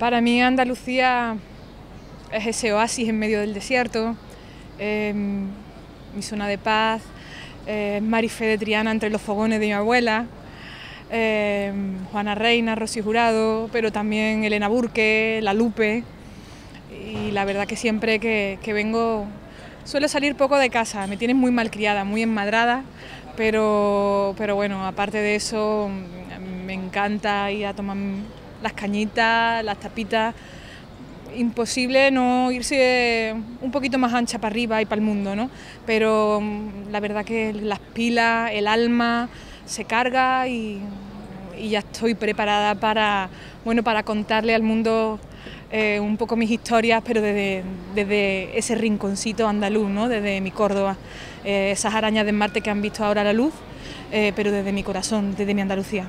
Para mí Andalucía es ese oasis en medio del desierto, em, mi zona de paz, eh, Marife de Triana entre los fogones de mi abuela, em, Juana Reina, Rosy Jurado, pero también Elena Burke, La Lupe. Y la verdad que siempre que, vengo suelo salir poco de casa, me tienen muy mal criada, muy enmadrada, pero, pero bueno, aparte de eso me encanta ir a tomar las cañitas, las tapitas. Imposible no irse un poquito más ancha para arriba y para el mundo, ¿no? Pero mm, la verdad que las pilas, el alma se carga y, ya estoy preparada para, bueno, para contarle al mundo eh, un poco mis historias, pero desde, desde ese rinconcito andaluz, ¿no? desde mi Córdoba, eh, esas arañas de Marte que han visto ahora la luz, eh, pero desde mi corazón, desde mi Andalucía.